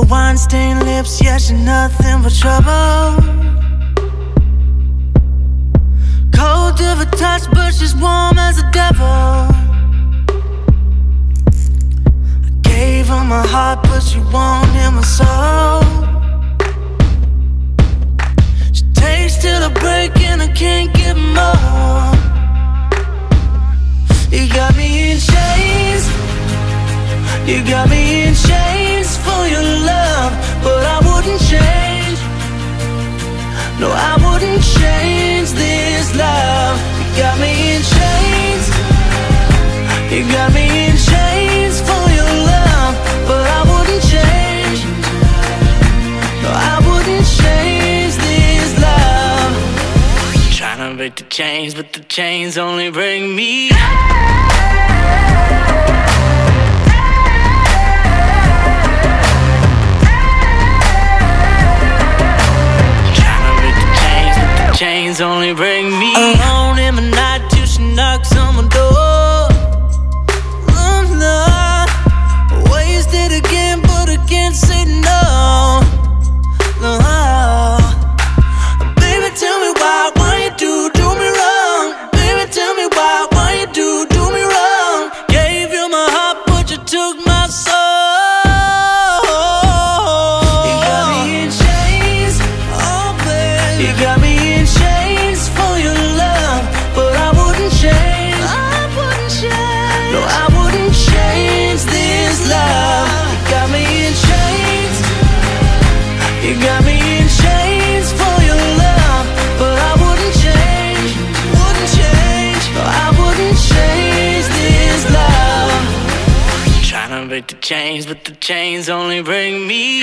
wine stained lips, yeah, she's nothing but trouble. Cold to the touch, but she's warm as a devil. I gave her my heart, but she won't hear my soul. She takes till the break, and I can't get more. You got me in chains. You got me You got me in chains for your love, but I wouldn't change. No, I wouldn't change this love. Trying to break the chains, but the chains only break me. Tryna break the chains, but the chains only bring me uh. alone in the night till she knocks on my door. Got me in chains for your love, but I wouldn't change. I wouldn't change. No, I wouldn't change this love. You got me in chains. You got me in chains for your love, but I wouldn't change. Wouldn't change. No, I wouldn't change this love. Trying to break the chains, but the chains only bring me.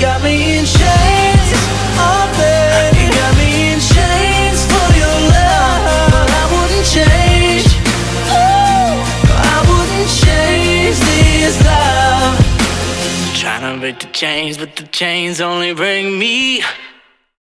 got me in chains. Oh. You got me in chains for your love. I wouldn't change. Oh, I wouldn't change this love. Trying to break the chains, but the chains only bring me.